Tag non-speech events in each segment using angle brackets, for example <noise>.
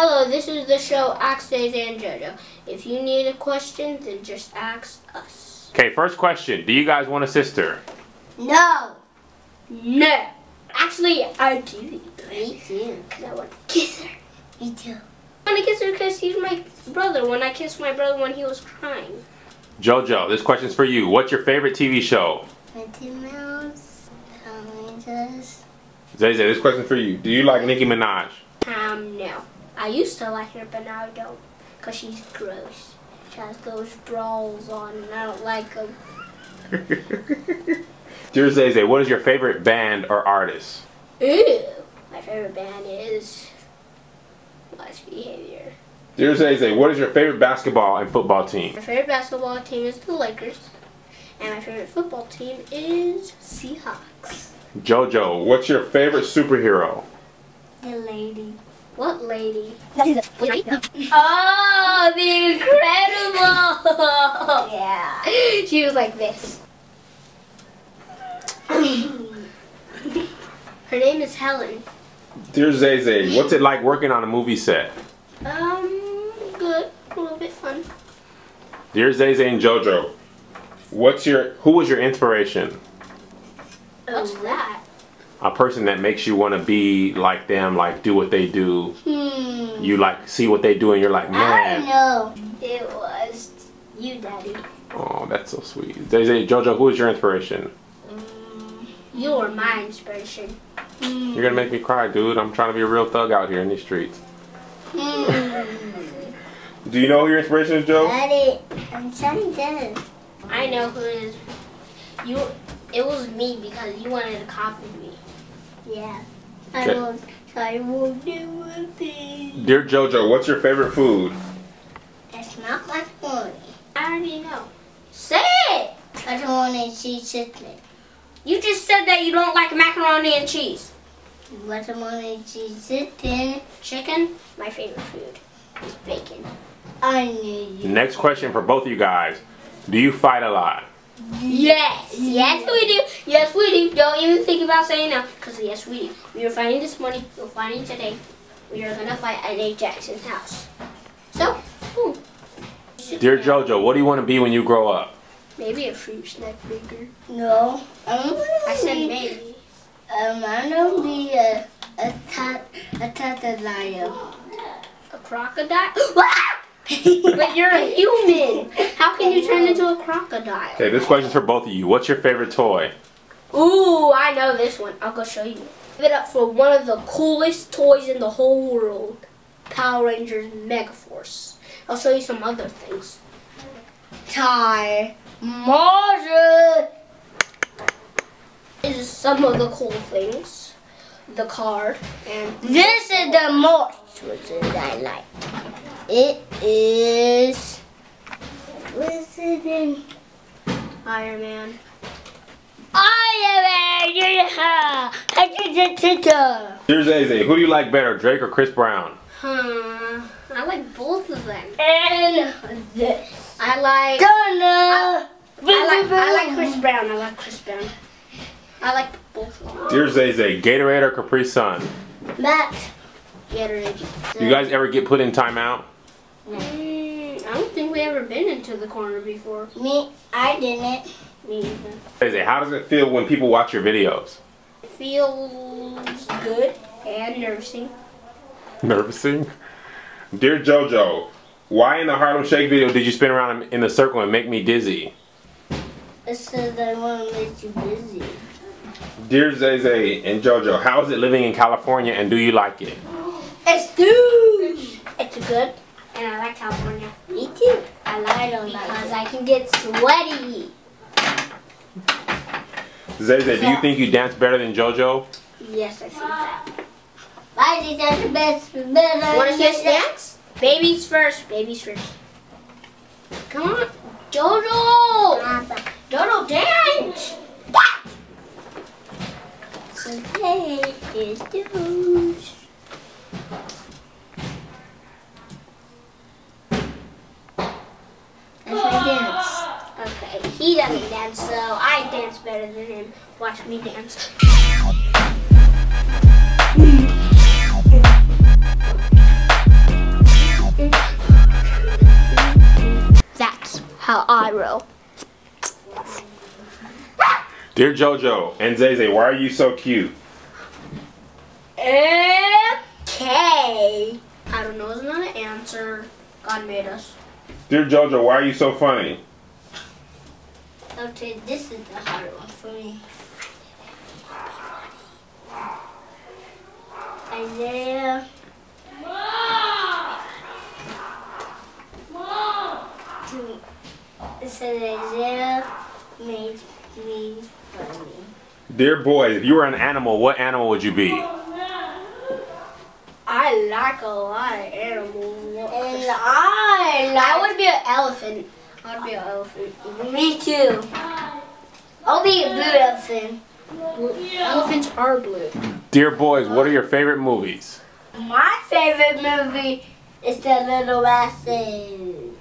Hello, this is the show Ask Days and JoJo. If you need a question, then just ask us. Okay, first question. Do you guys want a sister? No. No. Actually, I do. Me too. Because I want to kiss her. Me too. I want to kiss her because he's my brother. When I kissed my brother when he was crying. Jojo, this question's for you. What's your favorite TV show? Mickey Mouse. Zay Zay, this question's for you. Do you like Nicki Minaj? Um, no. I used to like her, but now I don't. Because she's gross. She has those brawls on, and I don't like them. <laughs> Dear Zay Zay, what is your favorite band or artist? Ew. My favorite band is Mindless Behavior. Dear Zay, what is your favorite basketball and football team? My favorite basketball team is the Lakers. And my favorite football team is Seahawks. Jojo, what's your favorite superhero? The lady. What lady? <laughs> oh, the incredible! yeah. <laughs> She was like this. <coughs> Her name is Helen. Dear Zay Zay, what's it like working on a movie set? Um, good. A little bit fun. Dear Zay Zay and Jojo, what's your who was your inspiration? What's that? A person that makes you want to be like them, like do what they do. Hmm. You like see what they do and you're like, man. I know. It was you, Daddy. Oh, that's so sweet. Zay, Jojo, who is your inspiration? you're my inspiration. You're gonna make me cry, dude. I'm trying to be a real thug out here in these streets. Hmm. <laughs> Do you know who your inspiration is, Joe? Daddy, I'm trying to. I know who it is. You. It was me because you wanted to copy me. Yeah. I Okay. won't. I won't do a thing. Dear Jojo, what's your favorite food? It's not macaroni. I already know. Say it. I don't want to see chicken. You just said that you don't like macaroni and cheese. What I want to see chicken. Chicken, my favorite food, is bacon. I need you. Next question for both of you guys. Do you fight a lot? Yes, yes we do. Yes we do. Don't even think about saying no, because yes we do. We are fighting this morning. We're fighting today. We are gonna fight at Nate Jackson's house. So, boom. Dear Jojo, what do you want to be when you grow up? Maybe a fruit snack maker. No. I'm gonna I said be, maybe. Um, I'm gonna be a a tat a tatadillo. A crocodile? <gasps> <laughs> but you're a human. How can you turn into a crocodile? Okay, this question's for both of you. What's your favorite toy? Ooh, I know this one. I'll go show you. Give it up for one of the coolest toys in the whole world. Power Rangers Megaforce. I'll show you some other things. Tie. Marjorie. Is some of the cool things. The card and This is the most which I like. It is. What's it in? Iron Man. Iron Man. Yeah. Ha-ha-ha-ha-ha. Dear Zay Zay, who do you like better, Drake or Chris Brown? Huh. I like both of them. And this. I like Donna. I like I like Chris Brown. I like Chris Brown. I like both of them. Dear Zay Zay, Gatorade or Capri Sun? Matt. Gatorade. You guys ever get put in timeout? Mm, I don't think we ever been into the corner before. Me. I didn't. Me either. Zay Zay, how does it feel when people watch your videos? It feels good and nursing. Nervousing? Dear Jojo, why in the Harlem Shake video did you spin around in the circle and make me dizzy? It says I want to make you dizzy. Dear Zay Zay and Jojo, how is it living in California and do you like it? It's huge. It's good, and I like California Me too. I lied on because that. I can get sweaty. Zay Zay, do you think you dance better than Jojo? Yes, I think that. I think that's the best. better. Want to see us dance? Babies first. Babies first. Come on, Jojo. Jojo, dance. Okay, here's the hoosh. Okay, he doesn't dance, so I dance better than him. Watch me dance. That's how I roll. Dear JoJo and Zayze, why are you so cute? Okay. I don't know is not an answer. God made us. Dear JoJo, why are you so funny? Okay, this is the hard one for me. Isaiah. To, it says Isaiah made me funny. Dear boys, if you were an animal, what animal would you be? I like a lot of animals. And I like. I would be an elephant. Be an elephant. Me too. I'll be a blue elephant. Elephants are blue. Dear boys, what are your favorite movies? My favorite movie is The Little Rascals.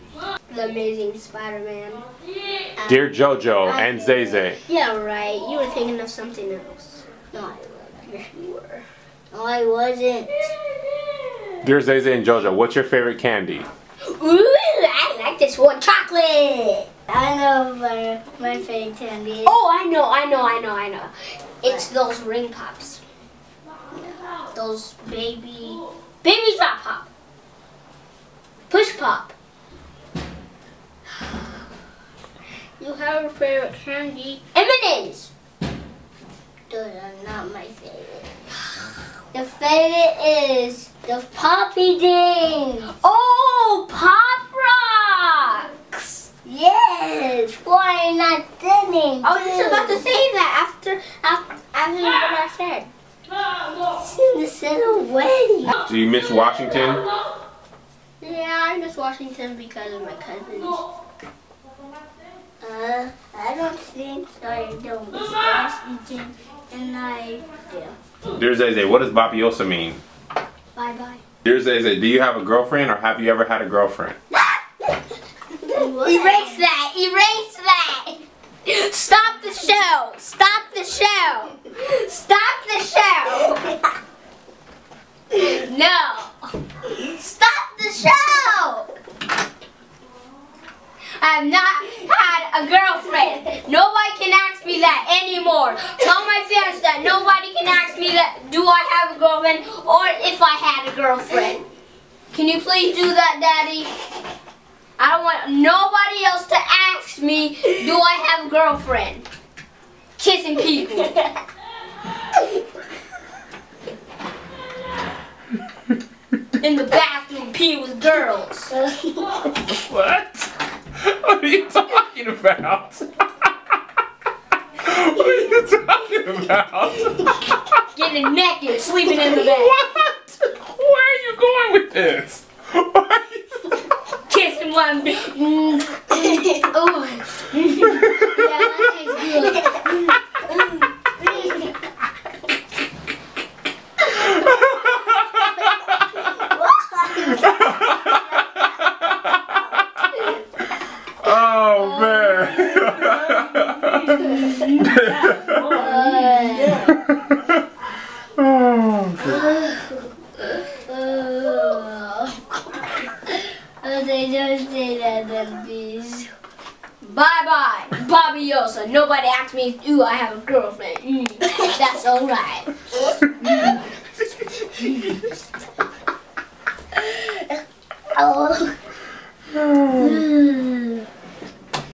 The Amazing Spider-Man. Dear JoJo and Zay Zay, Yeah, right. You were thinking of something else. No, I wasn't. You were. No, I wasn't. Dear Zay Zay and JoJo, what's your favorite candy? Ooh, I like this one. Chocolate. I know my, my favorite candy is. Oh, I know, I know, I know, I know. It's those ring pops. Those baby, baby drop pop. Push pop. You have a favorite candy? M&M's. Those are not my favorite. The favorite is the Poppy Dings. Oh, Pop Yes. Why not singing? I was just about to say that after after, after what I said. Sing the silhouette. Do you miss Washington? Yeah, I miss Washington because of my cousins. Uh, I don't think. I don't miss Washington. And I do. Dear Zay Zay, what does Bapiosa mean? Bye bye. Dear Zay Zay, do you have a girlfriend or have you ever had a girlfriend? <laughs> Erase that! Erase that! Stop the show! Stop the show! Stop the show! No! Stop the show! I have not had a girlfriend. Nobody can ask me that anymore. Tell my fans that nobody can ask me that do I have a girlfriend or if I had a girlfriend. Can you please do that, Daddy? I don't want nobody else to ask me, do I have a girlfriend? Kissing people. In the bathroom, pee with girls. What? What are you talking about? what are you talking about? Getting naked, sleeping in the bed. What? Where are you going with this? One. <laughs> oh. <laughs> yeah, that tastes and then these. Bye bye, Bobby Yosa. Nobody asked me, ooh, I have a girlfriend. Mm, that's alright. <laughs> Oh. Mm. oh.